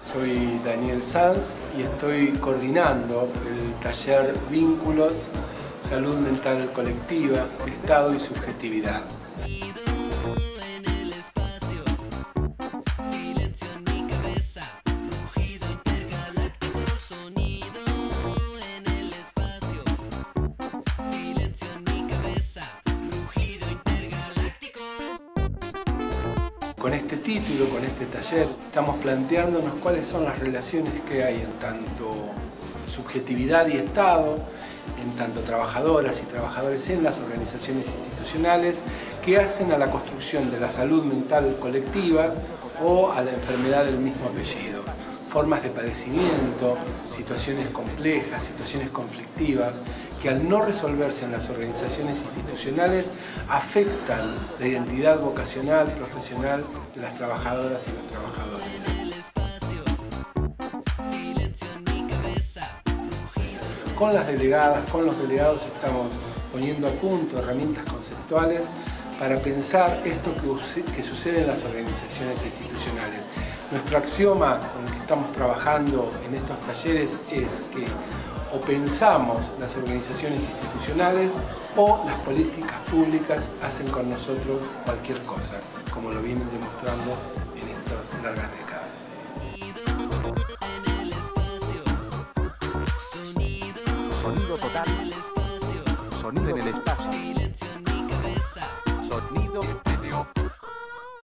Soy Daniel Sanz y estoy coordinando el taller Vínculos, Salud Mental Colectiva, Estado y Subjetividad. Con este título, con este taller, estamos planteándonos cuáles son las relaciones que hay en tanto subjetividad y Estado, en tanto trabajadoras y trabajadores en las organizaciones institucionales que hacen a la construcción de la salud mental colectiva o a la enfermedad del mismo apellido formas de padecimiento, situaciones complejas, situaciones conflictivas, que al no resolverse en las organizaciones institucionales afectan la identidad vocacional, profesional de las trabajadoras y los trabajadores. Con las delegadas, con los delegados estamos poniendo a punto herramientas conceptuales para pensar esto que, sucede en las organizaciones institucionales. Nuestro axioma con el que estamos trabajando en estos talleres es que o pensamos las organizaciones institucionales o las políticas públicas hacen con nosotros cualquier cosa, como lo vienen demostrando en estas largas décadas. Sonido total. Sonido en el espacio.